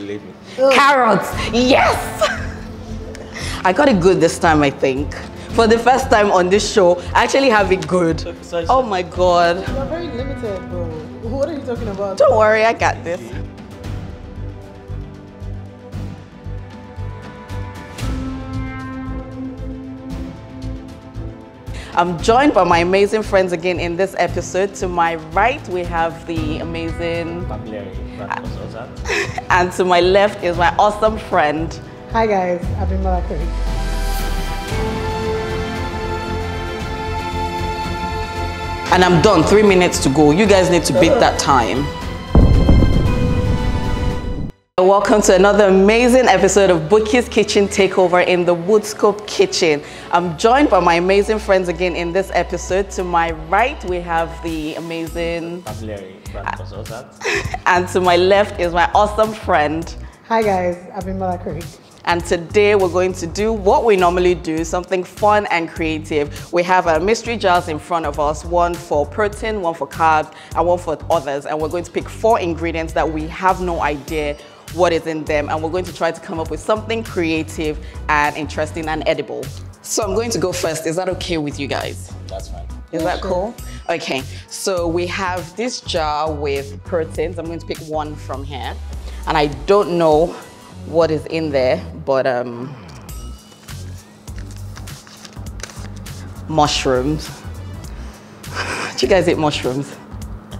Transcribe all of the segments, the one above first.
fillet me. Carrots. Yes. I got it good this time, I think. For the first time on this show, I actually have it good. so- Oh my god. You're very limited, bro. What are you talking about? Don't worry, I got this. I'm joined by my amazing friends again in this episode. To my right, we have the amazing, Pamilerin brand consultant. and to my left is my awesome friend. Hi guys, Abimbola Craig. And I'm done, three minutes to go. You guys need to beat that time. Welcome to another amazing episode of Bukie's Kitchen Takeover in the Woodscope Kitchen. I'm joined by my amazing friends again in this episode. To my right, we have the amazing, Pamilerin and to my left is my awesome friend. Hi guys, Abimbola Craig. And today we're going to do what we normally do, something fun and creative. We have our mystery jars in front of us, one for protein, one for carbs, and one for others. And we're going to pick four ingredients that we have no idea what is in them. And we're going to try to come up with something creative and interesting and edible. So I'm going to go first. Is that okay with you guys? That's fine. Is that cool? Okay, so we have this jar with proteins. I'm going to pick one from here. And I don't know what is in there, but um, mushrooms. Do you guys eat mushrooms?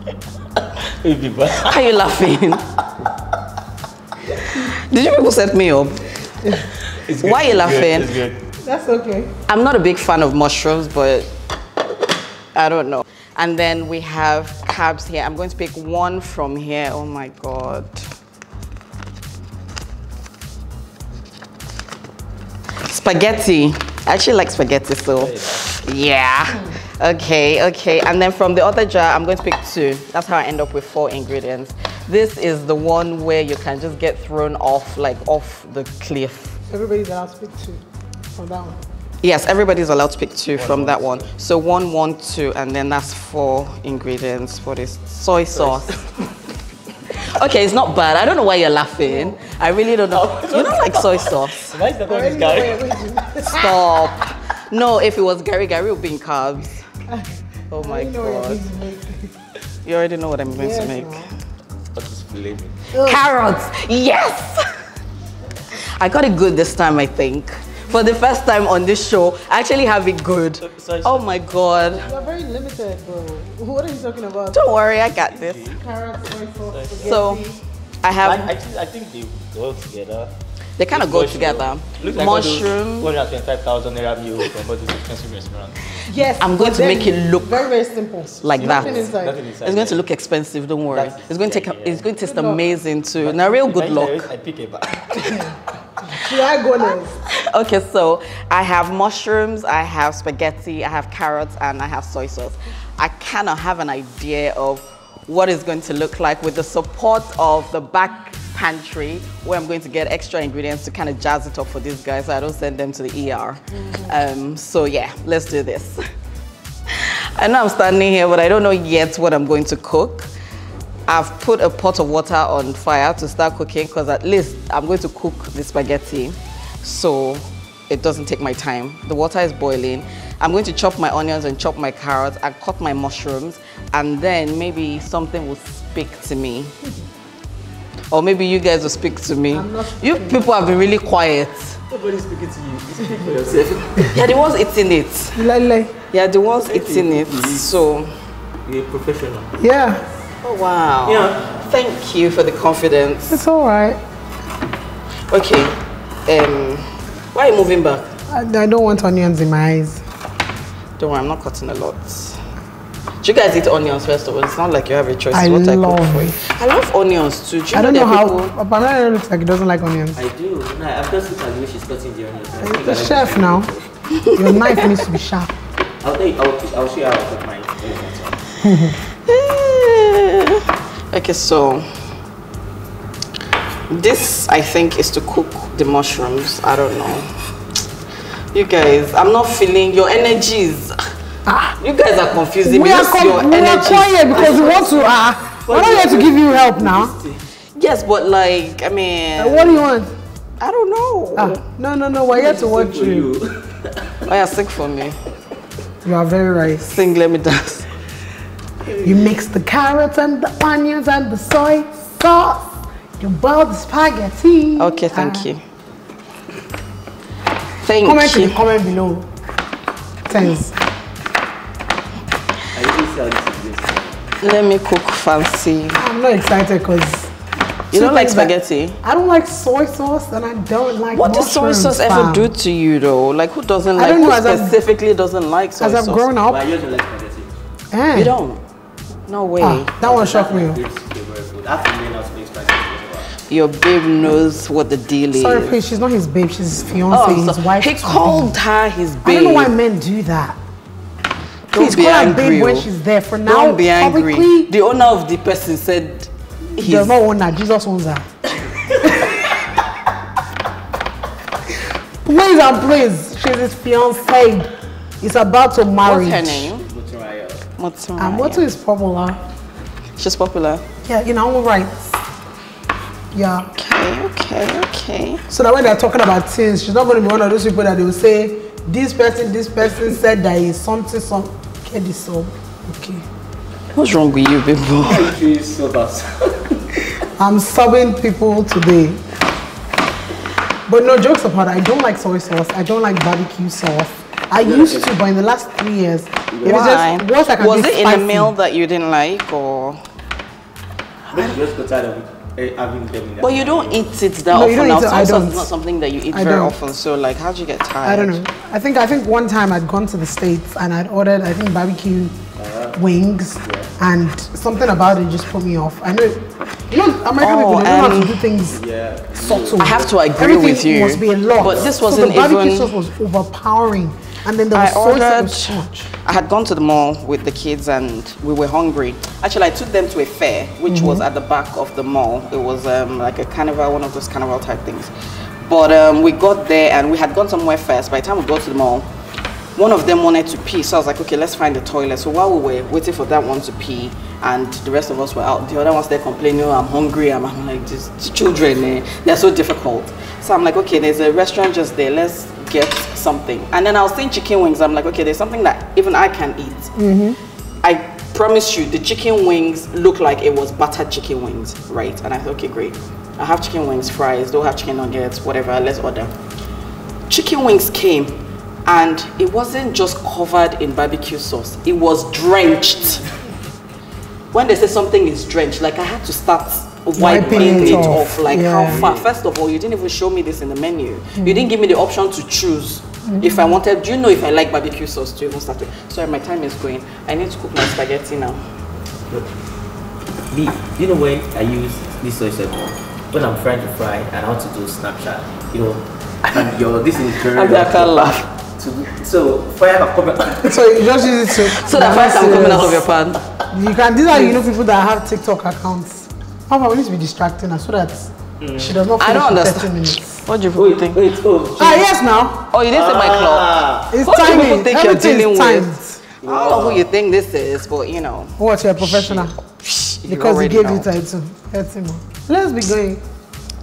Are you laughing? Did you people set me up? Why are you laughing? Good. That's okay. I'm not a big fan of mushrooms, but I don't know. And then we have carbs here. I'm going to pick one from here. Oh my God. Spaghetti. I actually like spaghetti, so yeah. Okay, okay. And then from the other jar, I'm going to pick two. That's how I end up with four ingredients. This is the one where you can just get thrown off, like off the cliff. Everybody's allowed to pick two from that one. Yes, everybody's allowed to pick two from that one. So one, one, two, and then that's four ingredients. for this soy sauce? okay, it's not bad. I don't know why you're laughing. I really don't know. You don't like soy sauce? Why is that on this Wait, guy? wait, wait. Stop. No, if it was Gary, Gary would be in carbs. Oh my I know what you're god. going to make. You already know what I'm going to make. Ma'am. What is fillet me? Carrots. Yes. I got it good this time, I think. For the first time on this show, I actually have it good. so- Oh my god. You're very limited, bro. What are you talking about? Don't worry, I got this. Carrots, soy sauce. So I I, have I, think, I think they go together. They kind of go together. Looks like all those Mushroom. 125,000 naira meal from all these expensive restaurants. yes, I'm going to make it look very, very simple. like that. Nothing inside. Nothing inside. It's going to look expensive. Don't worry. That's It's going to take. the idea. It's going to taste Good luck. amazing too. Now, real good Imagine luck. I, I pick a bag. Should I go next? Okay, so I have mushrooms, I have spaghetti, I have carrots, and I have soy sauce. I kind of have an idea of what it's going to look like with the support of the back pantry, where I'm going to get extra ingredients to kind of jazz it up for these guys so I don't send them to the ER. Um, so yeah, let's do this. I know I'm standing here, but I don't know yet what I'm going to cook. I've put a pot of water on fire to start cooking because at least I'm going to cook the spaghetti so it doesn't take my time. The water is boiling. I'm going to chop my onions and chop my carrots and cut my mushrooms and then maybe something will speak to me. Or maybe you guys will speak to me. I'm not You speaking. people have been really quiet. Nobody's speaking to you. You speak for yourself. You're the ones eating it. Lele. You're the ones eating it. So, You're a professional. Yeah, oh wow. Yeah. Thank you for the confidence. it's all right. Okay. Um, why are you moving back? I, I don't want onions in my eyes. Don't worry, I'm not cutting a lot. Do you guys eat onions first of all? It's not like you have a choice. I It's what I cook love for you. I love onions too. Do I don't know how. people- Pamela looks like he doesn't like onions. I do. No, I've just looked at the way she's cutting the onions. I think The I like chef now. Your knife needs to be sharp. I'll tell you. I'll, I'll show you how I cut mine. okay, so this I think is to cook the mushrooms. I don't know. You guys, I'm not feeling your energies. You guys are confusing me. We are, Just com- your we are quiet because we want to. Uh, we're not here to give you help now. Yes, but like, I mean, Uh, what do you want? I don't know. Ah, no, no, no. We're here to watch For you. you. Oh, yeah, sing for me. You are very right. Sing, let me dance. You mix the carrots and the onions and the soy sauce. You boil the spaghetti. Okay, thank Ah. you. Thank Comment you. comment below. Thanks. I really see how this is this. Let me cook fancy. I'm not excited because You don't like spaghetti? I don't like soy sauce and I don't like What does soy mushrooms, sauce ever do to you though? Like who doesn't I like don't know, who as I've- specifically doesn't like soy sauce? As I've sauce? grown up, But I usually like spaghetti. eh, You don't? No way. Ah, that one shocked me. It's favorite food. I have to learn how to make spaghetti as well. Your babe knows what the deal is. Sorry, please. She's not his babe. She's his fiance. Oh, I'm his wife. he called her his babe. I don't know why men do that. Don't Please be call her angry. babe when oh. she's there. For now, Don't be angry. publicly, The owner of the person said he he's does not own her. Jesus owns her. please and please, she's his fiance. He's about to marry. What's her name? Mozzarella. Motsumaya. And what is popular? She's popular. Yeah, in our own rights. Yeah. Okay, okay, okay. So that when they're talking about things, she's not going to be one of those people that they will say, this person, this person said that is something, some. Okay, this so. Okay. What's wrong with you, people? Why are you so? I'm subbing people today. But no jokes apart, I don't like soy sauce. I don't like barbecue sauce. I used to, but in the last three years, it is Why? just once I can Was be it in spicy. a meal that you didn't like, or? But you just got tired of eh, having them in But you don't eat it that No, you often. don't eat it, I don't. is not something that you eat I very don't. often. So, like, how'd you get tired? I don't know. I think I think one time I'd gone to the states and I'd ordered I think barbecue wings and something about it just put me off. I know, you know, American Oh, people they know how um, to do things Yeah. subtle. I have to agree Everything with you. Must be a lot. But this wasn't the barbecue even- sauce was overpowering, and then there I was. It ordered. much. I had gone to the mall with the kids and we were hungry. Actually, I took them to a fair, which Mm-hmm. was at the back of the mall. It was um, like a carnival, one of those carnival type things. But um, we got there and we had gone somewhere first. By the time we got to the mall, one of them wanted to pee. So I was like, okay, let's find the toilet. So while we were waiting for that one to pee, and the rest of us were out, the other ones there complaining, oh, I'm hungry. I'm, I'm like, just children, eh, they're so difficult. So I'm like, okay, there's a restaurant just there. Let's get something. And then I was saying chicken wings. I'm like, okay, there's something that even I can eat. Mm-hmm. I promise you, the chicken wings look like it was buttered chicken wings, right? And I thought, okay, great. I have chicken wings, fries, don't have chicken nuggets, whatever, let's order. Chicken wings came and it wasn't just covered in barbecue sauce, it was drenched. When they say something is drenched, like I had to start wiping, Wiping it it, off, off. Like yeah. how far? First of all, you didn't even show me this in the menu. You mm. didn't give me the option to choose. Mm-hmm. If I wanted, do you know if I like barbecue sauce to even start with? Sorry, my time is going. I need to cook my spaghetti now. The, you know when I use this soy sauce? When I'm trying to fry and I want to do Snapchat, you know, and your this is very. I can't laugh. To, so fire can come out. So you just use it to. So that fries can coming out of your Serious. pan. You can. These are you know people that have TikTok accounts. Papa, we need to be distracting her so that she does not I finish don't in 30 understand. minutes. What do you people Wait, think? wait, oh. Ah yes, now Oh, you didn't say my clock. Ah, it's What do people timing. think you're Everything dealing is with? timed. I don't know who you think this is, but you know. What you're a professional because he already gave know. you title. Let's see more. Let's be going.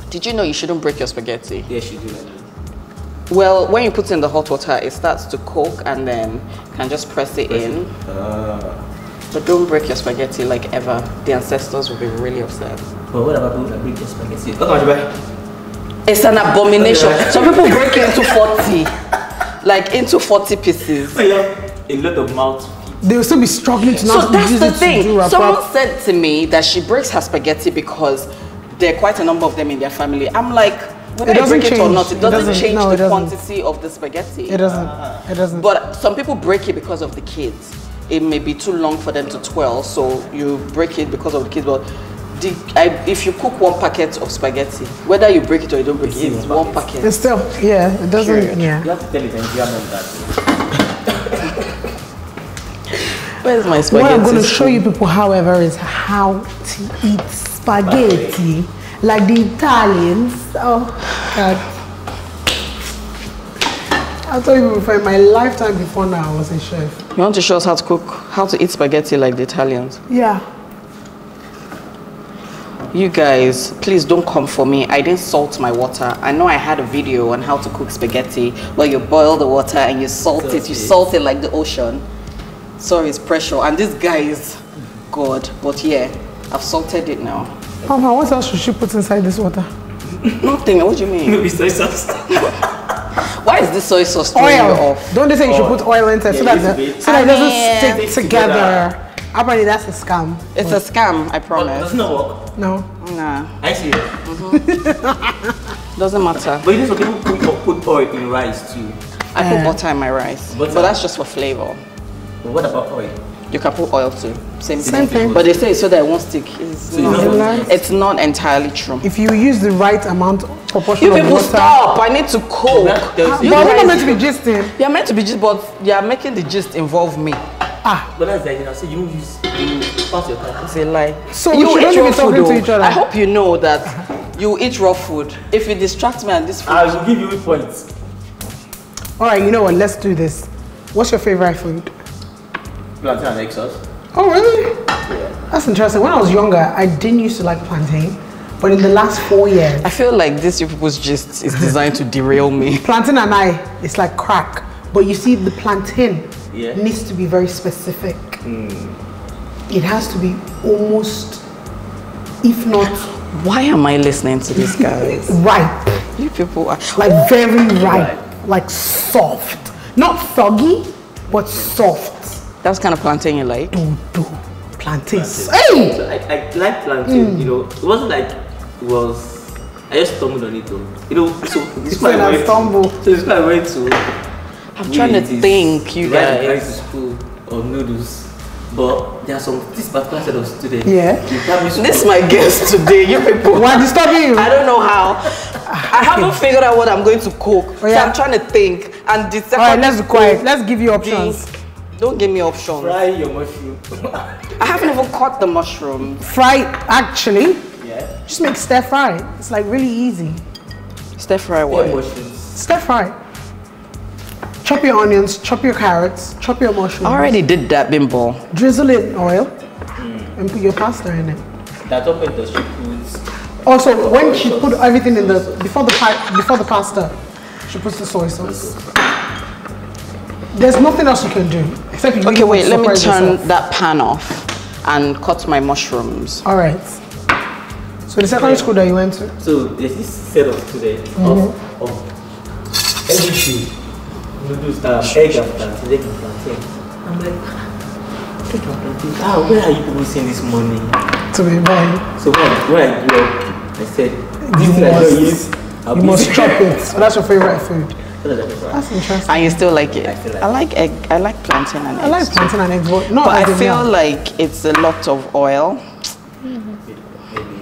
Did you know you shouldn't break your spaghetti? yes, you do. I. Well, when you put it in the hot water, it starts to cook and then you can just press it in. Ah. But don't break your spaghetti like ever. The ancestors will be really upset. But what about people that break their spaghetti? Look how much buy. It's an abomination. Some people break it into 40. Like into 40 pieces. So you have a lot of mouth. They will still be struggling to So not that's use the it to thing. do a Someone prop- said to me that she breaks her spaghetti because there are quite a number of them in their family. I'm like, whether It you doesn't break it or not, it It doesn't, doesn't- change no, the doesn't. quantity of the spaghetti. It doesn't. It doesn't. But some people break it because of the kids. It may be too long for them to twirl, so you break it because of the kids. But the, I, if you cook one packet of spaghetti, whether you break it or you don't break It's it, it's one one packet. packet. it's still yeah. It doesn't. Period. Yeah. You have to tell it and you have done that. Where's my spaghetti? What spaghetti? I'm going to show you people, however, is how to eat spaghetti like the Italians. Oh, God. I'll tell you before, in my lifetime before now, I was a chef. You want to show us how to cook, how to eat spaghetti like the Italians? Yeah. You guys, please don't come for me. I didn't salt my water. I know I had a video on how to cook spaghetti where you boil the water and you salt it. You salt it like the ocean. Sorry, it's pressure. And this guy is God. But yeah, I've salted it now. Mama, what else should she put inside this water? Nothing. What do you mean? Maybe soy sauce. Why is this soy sauce throwing you Oil. off? Don't they say you should oh. put oil inside so Yeah, that, the, so that it doesn't mean- stick together? Apparently that's a scam. It's a scam, I Does promise. it not work? No. Nah, I see it. Mm-hmm. doesn't matter. But you know some people put, put oil in rice too. I put butter in my rice. Butter. But that's just for flavor. But what about oil? You can put oil too. Same, Same thing. But they say so that it won't stick. It's, you not, don't it's not entirely true. If you use the right amount, proportion You of people water. stop! I need to cook. That- there's- You but we're not guys- meant to be gisting. You're meant to be just, but you're making the gist involve me. Ah, But that's like, you know, so you don't use, you pass your time. It's a lie. So we shouldn't eat raw talking food, to each other. I hope you know that you eat raw food. If you distract me and this food, I will give you points. all right. You know what? Let's do this. What's your favorite food? Plantain and egg sauce. Oh, really? Yeah. That's interesting. When I was younger, I didn't used to like plantain, but in the last four years, I feel like this you people's gist is designed to derail me. plantain and I, it's like crack. But you see, the plantain Yeah. needs to be very specific. Hmm. It has to be almost, if not Why am I listening to these guys? ripe, you people are like very ripe, like soft, not soggy, but soft. That's kind of plantain you like. Do do plantains. Hey, So I, I like plantain, hmm. you know. It wasn't like it was. I just stumbled on it though. You know, so this is why I I went. stumble. To, so this is why I went to. I'm trying to think, you Right, guys. to school or noodles. But there are some this particular set of students. Yeah. They tell me so- This is my guest today. You people. why disturbing you? I don't know how. Ah. I haven't figured out what I'm going to cook. Oh, So. I'm trying to think. And the second All right, let's be quiet. Let's give you options. thing- don't give me options. fry your mushroom. I haven't even cut the mushroom. Fry, actually, yeah. just make stir fry. It's like really easy. Stir fry Yeah, what? mushrooms. Stir fry. Chop your onions, chop your carrots, chop your mushrooms. I already did that, bimbo. Drizzle it in oil and put your pasta in it. That open the street foods. Also, when she put everything in the before the pi- before the pasta, she puts the soy sauce. There's nothing else you can do except. Okay, wait, let me turn yourself. that pan off and cut my mushrooms. All right. So the secondary school that you went to, So there's this set of students Mm-hmm. of, of everything. Noodles, um, egg and plantain, egg and plantain. I'm like, egg and plantain. Ah, where are you people seeing this money? to be very, So when I, when I grew up, I said, You this thing I must- use, I'll you must chop it. So that's your favorite food. So that's what I That's interesting. And you still like it? I still like I like egg. I like plantain and eggs. I like plantain and eggs, but not But as I a feel meal. like it's a lot of oil.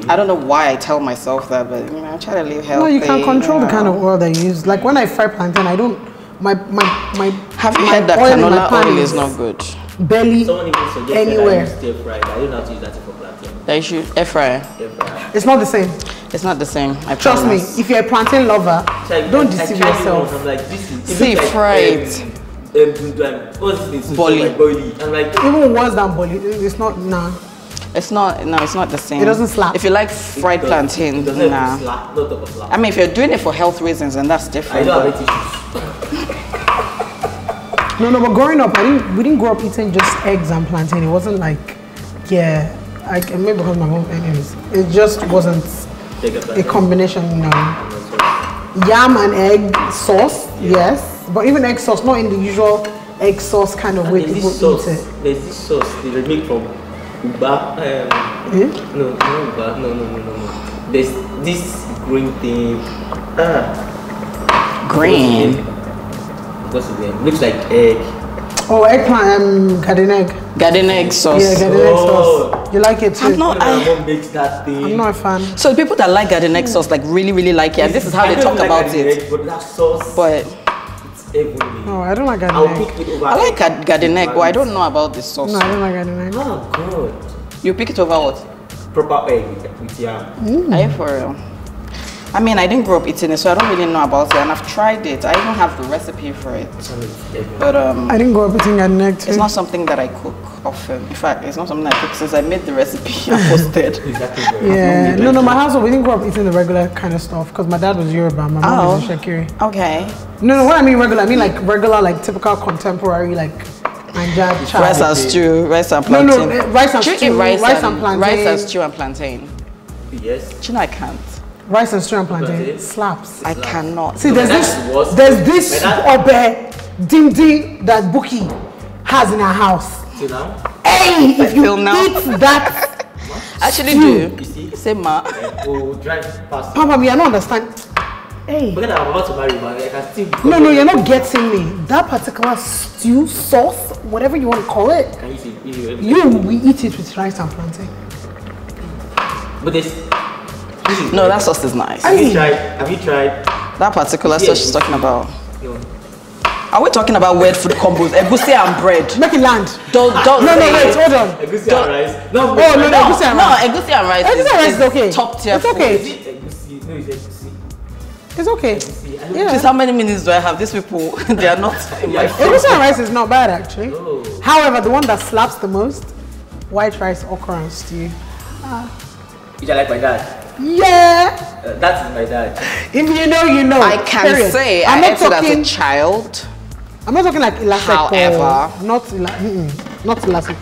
I don't know why I tell myself that, but you know, I try to live healthy. No, you can't control the kind of oil that you use. Like when I fry plantain, I don't. My my my. Have you my heard that oil in my canola pan oil is not good? Barely Someone even suggested anywhere. I use stir fry. I don't know how to use that for plantain. That you should air fryer. Stir fry. It's not the same. It's not the same. I Trust me. If you're a plantain lover, So I- don't I- I deceive tried yourself. once, I'm like, this is, it See, looks like, fry um, it. Um, what's this? thing? Bolly. Like boily. I'm like, Even worse than boli, it's not. Nah. It's not. No, it's not the same. It doesn't slap. If you like fried it plantain, It doesn't nah. slap, not of slap. I mean, if you're doing it for health reasons, then that's different. I different. don't but- have any tissues. No, no. But growing up, I didn't. We didn't grow up eating just eggs and plantain. It wasn't like, yeah. I maybe because my mom. Anyways, it just wasn't Take a a combination. No. That's Yam and egg sauce, yes. But even egg sauce, not in the usual egg sauce kind of all. way And people this sauce. eat it. There's this sauce they make from uba. Um, Eh? no, no uba. No, no, no, no, no. There's this green thing. Ah. Green. What's the name? Looks like egg. Oh, eggplant, um, garden egg. Garden egg sauce. Yeah, garden egg Oh. sauce. You like it too? I'm not- When my I- mom makes that thing. I'm not a fan. So the people that like garden egg sauce like really, really like it, and this is how I they talk like about it. egg, but that sauce, But it's heavenly. No, I don't like garden I'll egg. pick it over. I like egg. garden egg, but I don't know about the sauce. No, I don't like garden egg. Oh good. You pick it over what? Proper egg with, with yam. Are you for real? I mean, I didn't grow up eating it, so I don't really know about it. And I've tried it. I even have the recipe for it. But um, I didn't grow up eating an egg too. it's not something that I cook often. In fact, it's not something I cook since I made the recipe and posted. Exactly. Yeah, no, no, my household, we didn't grow up eating the regular kind of stuff because my dad was Yoruba, my mom was Oh. Shakiri. Okay. No, no, what I mean regular, I mean like regular, like typical contemporary, like Naija Rice and stew, rice and plantain. no, eh, rice and Do you eat stew, rice, rice and, and plantain. Rice and stew and plantain. Yes. Do you know I can't? Rice and stew and plantain Plantain. slaps. I cannot. See, No, there's this, there's this my dad- obe dim dim that Buki has in her house. Till now, Hey, if you Till now. eat that, I actually do. you see, Say ma. we'll drive past. Papa, me, I don't understand. Hey, Forget that I'm about to marry, but I can still. no, no, you're not getting me. That particular stew sauce, whatever you want to call it, Can you see? You, you we eat it with rice and plantain. But this. This is No, that sauce is nice. Have you tried? Have you tried? That particular Yeah, sauce she's talking about. You Are we talking about weird food combos? Egusi and bread. Make it land. Don't don't No, no, wait, hold on. egusi and rice. No, Oh, no, no, No, egusi and no, rice. egusi and rice. Egusi and rice is okay. Top tier It's food. okay. Is egusi? No, it's egusi. It's okay. Egusi. I don't Yeah. Please, how many minutes do I have? These people, they are not in my Yeah. phone. Egusi and rice is not bad actually. Oh. However, the one that slaps the most, white rice, okra and stew. Which I like my dad. Yeah. Uh, that is my dad. If you know, you know. I can Period. say I'm I not ate it as talking. a child. I'm not talking like elastic. However- not ela- mm-mm, not elastic.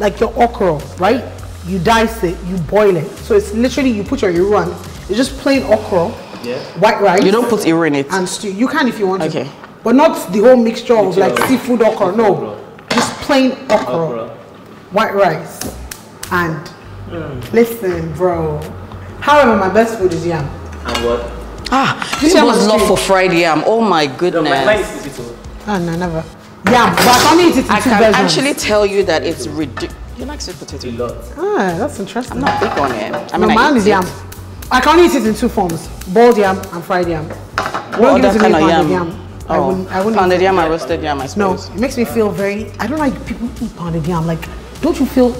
Like your okra, right? You dice it, you boil it. So it's literally you put your iru on. It's just plain okra, Yeah. white rice. You don't put iru in it. and stew. You can if you want Okay. to, but not the whole mixture of like seafood okra. No, just plain okra, Okra. white rice, and Hmm. listen, bro. However, my best food is yam. And what? Ah, This yam people's was love for fried yam. Oh my No, goodness. my mine is easy too. Ah, no, never. Yam, but I can eat it in I two can versions. actually tell you that it's ridiculous. You like sweet potato? A lot. Ah, that's interesting. I'm not big on it. I no, mean, I mine eat is it. yam. I can eat it in two forms: boiled yam and fried yam. What other it to me kind of pounded yam? I Oh, wouldn't. I wouldn't. pounded yam and roasted yam, I No, it makes me feel very. I don't like people eat pounded yam. Like, don't you feel?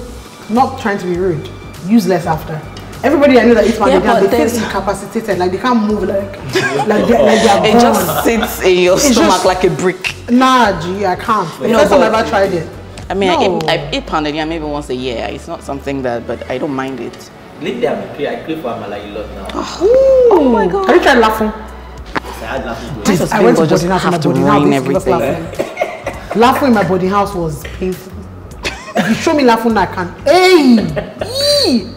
Not trying to be rude. Useless after. Everybody I know that eats pounded Yeah, yam, but they feel incapacitated. Like they can't move. Like, like they like they are It gone. just sits in your It's stomach just- like a brick. Nah, G, I can't. The No, first time I ever tried it. I mean, I, No. eat, I eat pounded yam maybe once a year. It's not something that, but I don't mind it. Lately, I'm cra- I crave for amala a lot now. Ah. Oh my god. Have you tried lafun? I had lafun to Just I went to people just boarding house and my have to boarding ruin house. they used to give us everything. Lafun. lafun in my boarding house was painful. if you show me lafun, I can. Hey! Yee!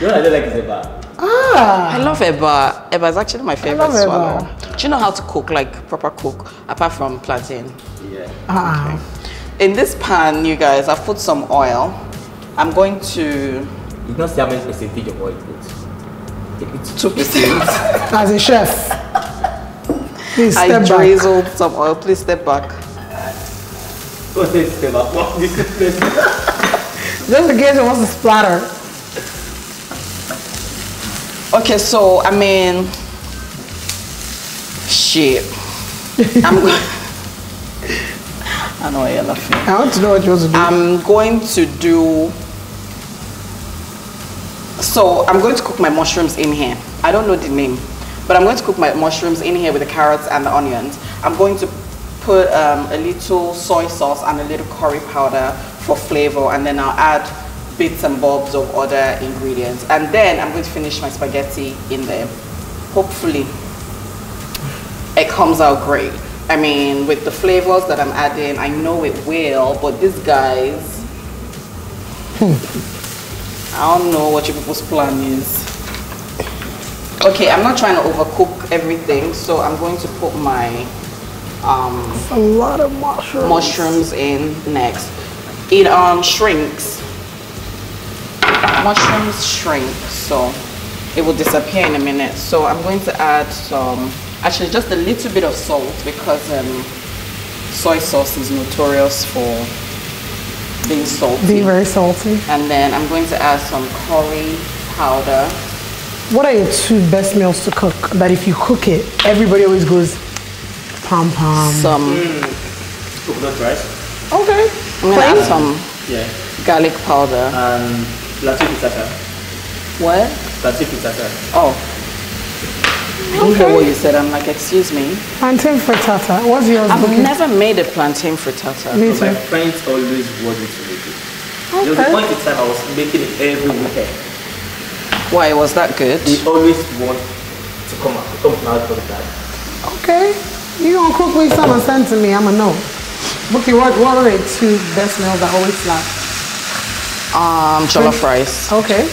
You know I don't like is eba. Ah! I love eba. Eba is actually my favorite love eba. swallow. Do you know how to cook, like proper cook, apart from plantain? Yeah. Ah. In this pan, you guys, I've put some oil. I'm going to You don't see how many percentage of oil you put. It two percent. As a chef. Please I step back. drizzled some oil. Please step back. What's this eba? What this is? Just in case it wants to splatter. Okay, so I mean, shit. I'm going. I know you're laughing. I want to know what you want to do. I'm going to do. So I'm going to cook my mushrooms in here. I don't know the name, but I'm going to cook my mushrooms in here with the carrots and the onions. I'm going to put um, a little soy sauce and a little curry powder for flavor, and then I'll add bits and bobs of other ingredients. And then I'm going to finish my spaghetti in there. Hopefully, it comes out great. I mean, with the flavors that I'm adding, I know it will, but these guys, I don't know what your people's plan is. Okay, I'm not trying to overcook everything, so I'm going to put my um, a lot of mushrooms. mushrooms in next. It um shrinks. Mushrooms shrink, so it will disappear in a minute. So I'm going to add some, actually just a little bit of salt because um, soy sauce is notorious for being salty. Being very salty. and then I'm going to add some curry powder. What are your two best meals to cook? That if you cook it, everybody always goes pom pom. Some, Coconut rice. Okay. I'm gonna add some Yeah. garlic powder. And plantain pitata. What? Plantain pitata. Oh, I don't hear what you said. I'm like, excuse me. Plantain frittata. What's yours? I've Bukie? never made a plantain frittata. Me My friends always want me to make it. There was a Okay. point in time I was making it every weekend. Why was that good? They always want to come out, to come out from that. Okay. You gonna cook me some and send to me? I'ma know. Bukie, what, what are the two best meals that always slap? Um, jollof rice. Okay.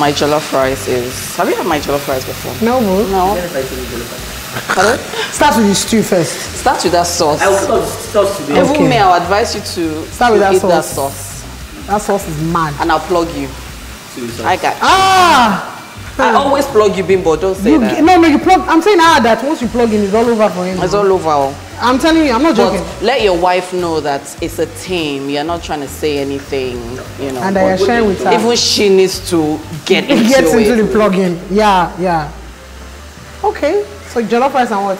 My jollof rice is. Have you had my jollof rice before? No, boo. No. Then if I say you go look Pardon? Start with the stew first. Start with that sauce. I will put out sauce today. Okay. Even me, I'll advise you to, Start to with that eat that sauce. sauce. That sauce is mad. And I'll plug you. Sauce. I got you. Ah! I always plug you, Bimbo. Don't say You, that. no, no, you plug. I'm saying ah, that once you plug in, it's all over for him. It's all over. Oh. I'm telling you, I'm not joking. But let your wife know that it's a team. You're not trying to say anything, you know. and I sharing with her. even she needs to get into gets it. into the plug-in. Yeah, yeah. Okay. So jollof rice and what?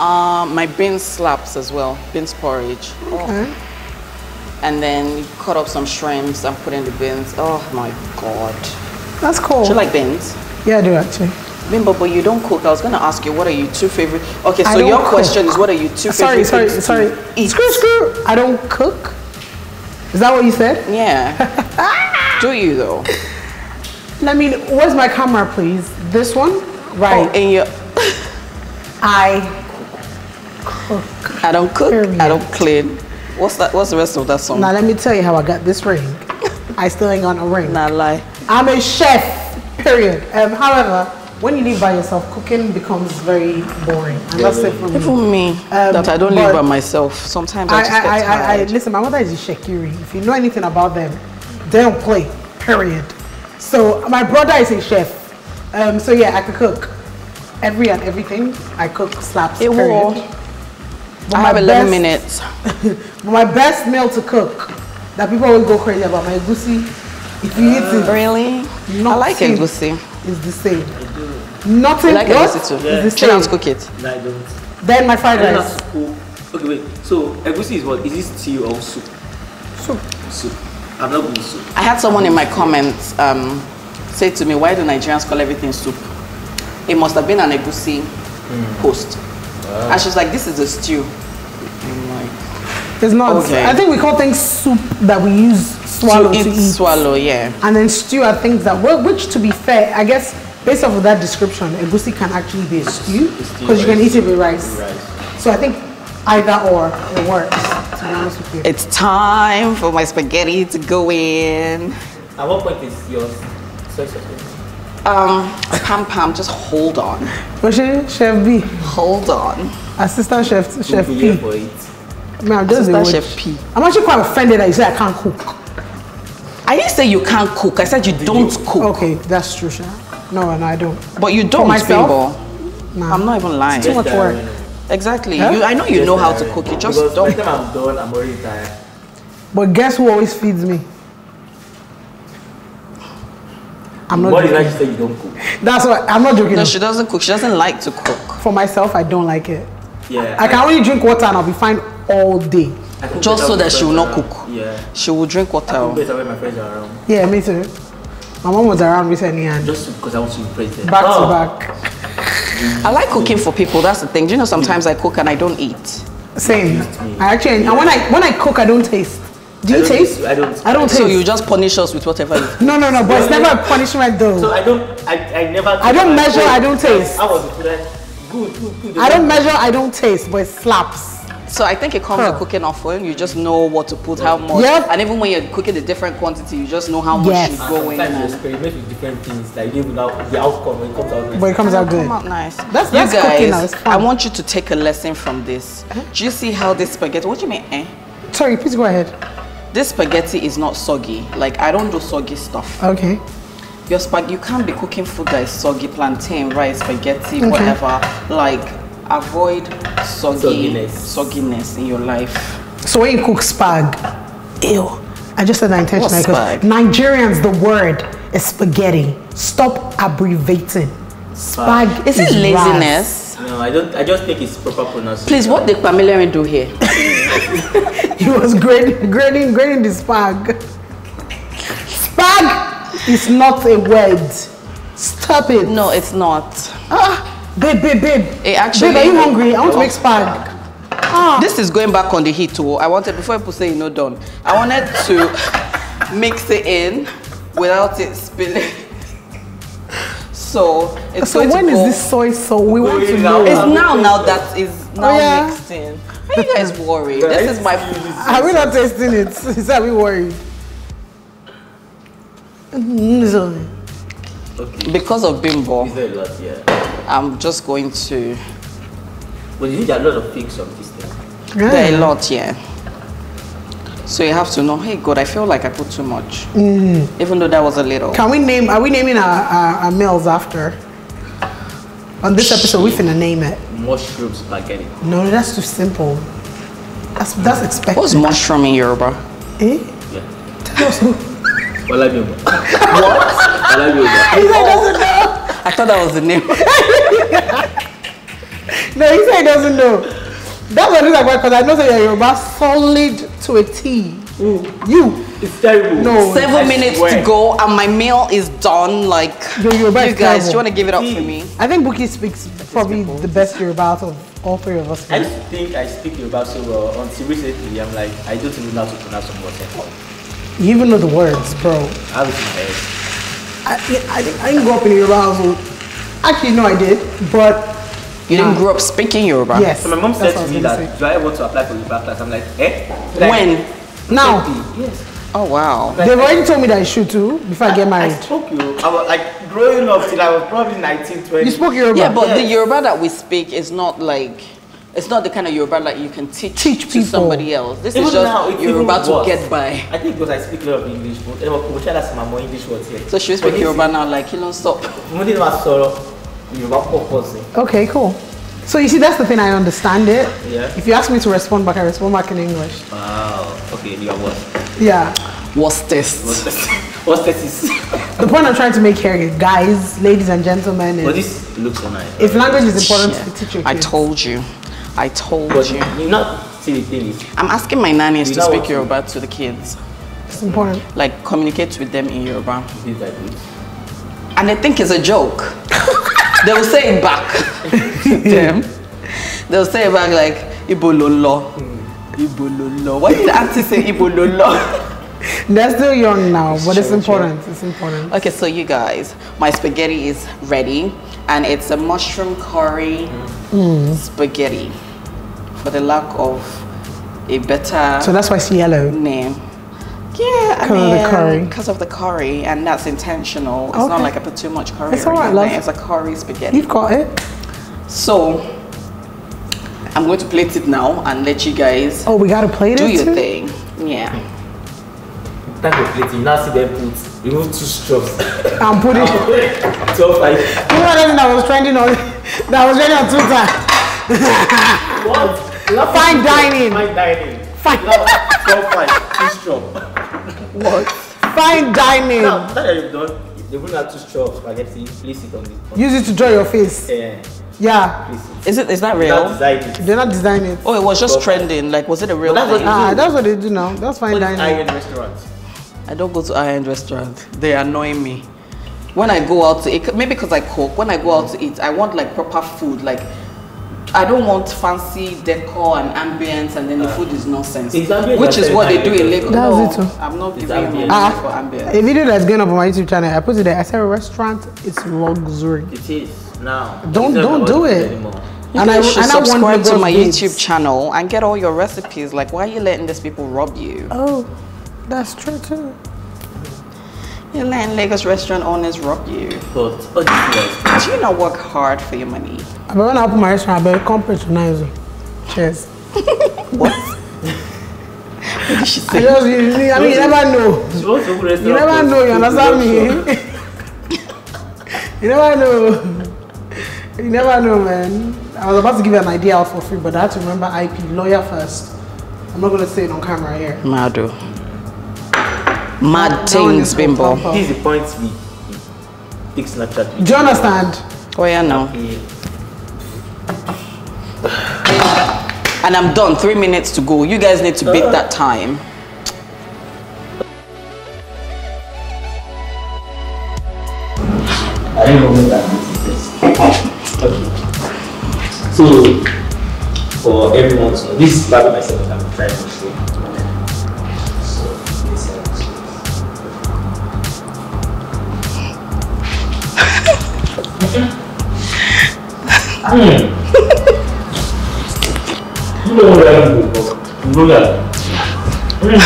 Um, my beans slaps as well, beans porridge. Okay. And then you cut up some shrimps and put in the beans. Oh my god. That's cool. Do you like beans? yeah, I do actually. Bimbo, but you don't cook. I was gonna ask you what are your two favorite Okay, so your cook. question is what are your two Sorry, favorite sorry, things sorry. to eat? Screw, screw. I don't cook. Is that what you said? Yeah. Do you though? Let me. Where's my camera, please? This one. Right. Oh, and you I. Cook. I don't cook, Period. I don't clean. What's that what's the rest of that song? Now let me tell you how I got this ring. I still ain't got no ring. Nah lie. I'm a chef. Period. Um, however, when you live by yourself, cooking becomes very boring, and that's it for me. Even me, that I don't live by myself. Sometimes I, I, just get I, I, I, listen, my mother is a Shekiri. If you know anything about them, they don't play, period. So my brother is a chef. Um, so yeah, I could cook. Every and everything, I cook slaps, It period. will. I have 11 best- minutes. My best meal to cook, that people will go crazy about, my egusi. If you eat it, Really? I Not like same. egusi. it's the same. Nothing You like what? egusi too? It's the Should I same. cook it? No, I don't. Then my fried I rice. cook. Okay, wait. So, egusi is what? Is it stew or soup? So, Soup. I'm not good with soup. I had someone in my comments um, say to me, why do Nigerians call everything soup? It must have been an egusi post. And she's like, this is a stew. I'm like, it's not. Okay. I think we call things soup that we use swallow to to eat, eat. swallow, yeah. And then stew are things that, well, which to be fair, I guess based off of that description, egusi can actually be a stew stew, because you can eat it with rice. Rice. So I think either or it works. To be honest with you. It's time for my spaghetti to go in. At what point is your soy sauce? Um, Pam Pam, just hold on. But she, Chef B, Hold on. assistant chef, Chef We'll be here P. for it. I mean, I'm just Assistant. Chef P. I'm actually quite offended that you said I can't cook. I didn't say you can't cook. I said you don't cook. Okay, that's true, Sha. No, no, I don't. But you don't, myself? Bimbo. I'm not even lying. Too much work. Exactly. Huh? You, I know you Just know how to cook. You just because don't. the I'm done, I'm already tired. But guess who always feeds me? I'm not What did I joking. just say you don't cook? That's what I'm not joking. No, she doesn't cook. She doesn't like to cook. For myself, I don't like it. Yeah. I can only drink water and I'll be fine all day. Just so that she will not cook. Yeah. She will drink I cook water. better when my friends are around. Yeah, me too. My mom was around recently and Just because I want to impress them. back Oh, to back. I like cooking for people. That's the thing. Do you know sometimes I cook and I don't eat. Same. I actually and when I when I cook I don't taste. Do you don't taste? taste- I don't. I don't taste. So you just punish us with whatever you no, no, no. But it's never a punishment though. So I don't. I, I never. I don't measure, I don't taste. I was good. Good, good, good. I don't measure. I don't taste, but it slaps. So I think it comes Huh. to cooking often. You just know what to put, how much. Yep. And even when you're cooking a different quantity, you just know how much Yes. should And go in. sometimes you and- experiment with different things that you don't even know the outcome when it comes out. nice. But it comes out good. Come out nice. That's- you that's guys, cooking now, it's fun. I want you to take a lesson from this. Do you see how this spaghetti? What do you mean? Eh? Sorry, please go ahead. This spaghetti is not soggy. Like I don't do soggy stuff. Okay. Your spag, you can't be cooking food that is soggy, plantain, rice, spaghetti, Okay. whatever. Like avoid soggy Sogginess. sogginess in your life. So when you cook spag, ew. I just said that intentionally because? Nigerians, the word is spaghetti. Stop abbreviating. Spag Is it ras. laziness? No, I don't. I just think it's proper pronunciation. Please, what did Pamela do here? He was grading, grading, grading the spag. Spag is not a word. Stop it. No, it's not. Ah, Babe, babe, babe. It actually- Babe, are you hungry? I want to make spag. Ah. This is going back on the heat too. I wanted before people say you know done. I wanted to mix it in without it spilling. So it's So going when to is go. this soy so? We want to Wait, know. now- It's now now that is now Oh, yeah. mixed in. Are you guys worried? This is my food. Are we not tasting it? Is that we worried? Okay. because of bimbo. Is there a lot? Yeah. I'm just going to. But you think there are a lot of fakes on this thing? There are a lot, yeah. So you have to know. Hey, God, I feel like I put too much, even though that was a little. Can we name? Are we naming our, our, our meals after? On this episode, we're finna name it. Mushroom spaghetti. No, that's too simple. That's that's expected. What's mushroom in Yoruba? Eh? Yeah. Tell us who. Olabiomo. what? I thought that was the name. No, he said he doesn't know. That's what it is like because I know that you're Yoruba solid to a T. You, It's terrible. No. Seven I minutes swear. to go, and my meal is done. Like Your Yoruba you is guys, do you want to give it up for me? I think Buki speaks probably the best Yoruba out of all three of us. I here. used to think I speak Yoruba so well until recently. I'm like, I don't even know how to pronounce some words. I You even know the words, bro. have it in my head. I, I, I didn't grow up in a Yoruba household. Actually, no, I did, but You didn't Nah. grow up speaking Yoruba. yes. So my mom said to me was gonna that, do I want to apply for Yoruba class? I'm like, eh? When? Now, Yes. Oh wow. they've already told me that I should too before I get I married. spoke you. I was like growing up till I was probably 19, 20. You spoke Yoruba. Yeah, but the Yoruba that we speak is not like. It's not the kind of Yoruba that you can teach, Teach to people. somebody else. This Even is just now, it's Yoruba to worse. get by. I think because I speak a lot of English, but eh, anyway, we try that's my more English words here. So should we speak Yoruba now? Like, you don't stop. Mo ní ma sọ̀rọ̀ Yorùbá pọ̀ pọ̀ sí. Okay, cool. So you see, that's the thing. I understand it. Yeah. If you ask me to respond back, I respond back in English. Wow. Okay, you are what? Yeah. What's this? What's this? What's this? The point I'm trying to make here, is, guys, ladies and gentlemen, But is this looks so nice. if language is important Yeah. to teach your I told you. I told But you. you not see the thing I'm asking my nannies You to speak what to- Yoruba to the kids. it's important. Like, communicate with them in Yoruba. this is like good. And they think it's a joke. they will say it back to them. They'll say it back like, Ibo lolo. Hmm. Ibo lolo. Why did the auntie say Ibo lolo? They're still young now, but it's Sure, important. It's important. Okay, so you guys, my spaghetti is ready, and it's a mushroom curry hmm. spaghetti, for the lack of a better So that's why it's yellow. name. Yeah, I Because of the curry. because of the curry, and that's intentional. It's not like I put too much curry. It's alright, love. It's a curry spaghetti. You've got it. So, I'm going to plate it now and let you guys Oh, we gotta plate do it your too? thing. Yeah. Time for plating, you now see them put, remove two straws. I'm putting. Twelve like, You know that thing that was trending on that was trending on Twitter. what? You Fine dining. Fine dining. Fine. You have Twelve five, two straw. What? Fine dining. Now, now that you've done, they will have two straws spaghetti, place it on the, on Use it to draw your face. yeah, Yeah. place it. Is it? Is that real? They're not designing it. Oh, it was just trending. Like, was it a real But that's thing? what Ah, that's what they do now. That's fine What is dining. high-end restaurant? I don't go to high-end restaurants. They annoy me. When I go out to eat, maybe because I cook. When I go out to eat, I want like proper food. Like, I don't want fancy decor and ambience, and then the food is nonsense. Is Which is what they do in Lagos. That's no, it too. I'm not It's giving you money ambience. for Ah, ambience. a video that's going up on my YouTube channel. I put it there. I said restaurant, it's luxury. It is now. Don't- don't do it. Anymore. You And I- guys should and I want subscribe to my babes. YouTube channel and get all your recipes. Like, why are you letting these people rob you? Oh, that's true too. You're letting Lagos restaurant owners rob you. But all these guys, Do you not work hard for your money? But when I open my restaurant, I better come patronize you. Cheers. What? what did she I say? just, you, I mean, you never know. you want to open restaurant? You never know, you understand me? you never know. You never know, man. I was about to give you an idea out for free, but I had to remember IP, lawyer first. I'm not going to say it on camera here. Mado. Mad That things, is bimbo. This is the point we we take Snapchat. Do you understand? Oh yeah, no. And I'm done. Three minutes to go. You guys need to beat that time. I don't know when that is. Okay. So, for everyone to know, this is probably my second time trying Mm. You know what I'm doing, You know that. Mm.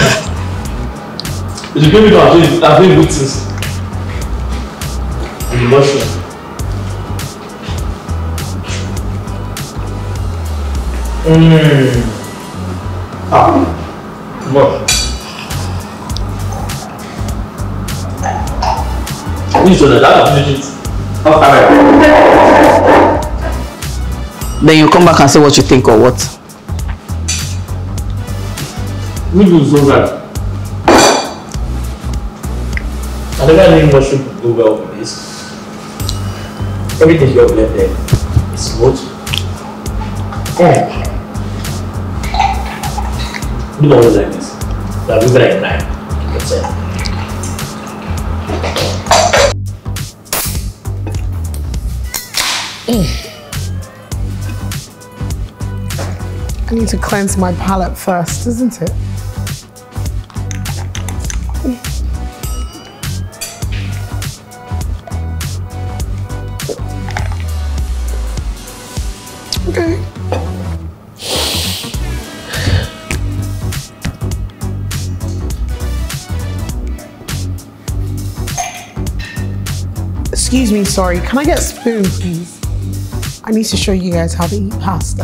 It's a good because I've been, I've been witness in Then you come back and say what you think or what? One is so right? I never knew mushroom could go well with this. Everything you have left there is smooth. Mm. You don't always like this. That will be like nine percent. I need to cleanse my palate first, isn't it? Okay. Excuse me, sorry. Can I get a spoon, please? I need to show you guys how to eat pasta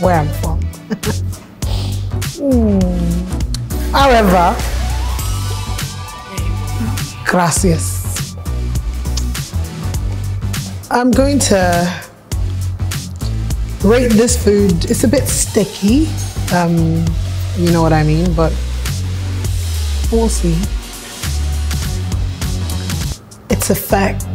where I'm from. Mm. However, gracias. I'm going to rate this food. It's a bit sticky, um, you know what I mean, but we'll see. It's a fact.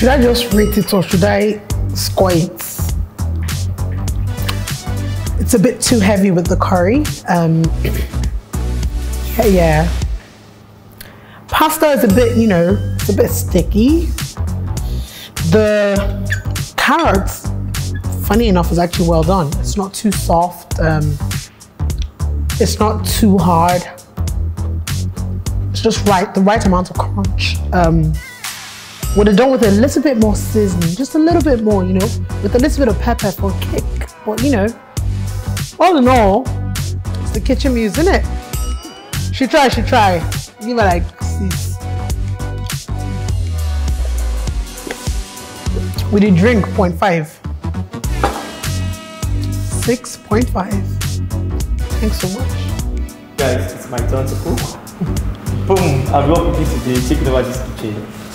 Should I just rate it or should I score it? It's a bit too heavy with the curry. Um, yeah, yeah. Pasta is a bit, you know, it's a bit sticky. The carrots, funny enough, is actually well done. It's not too soft. Um, it's not too hard. It's just right, the right amount of crunch. Um, would have done with a little bit more seasoning, just a little bit more, you know, with a little bit of pepper for kick. But you know, all in all, it's the kitchen muse, isn't it? She try, she try. Give her like six. We did drink 0.5. 6.5. Thanks so much. Guys, it's my turn to cook. Boom! I've got cooking today. It over this kitchen.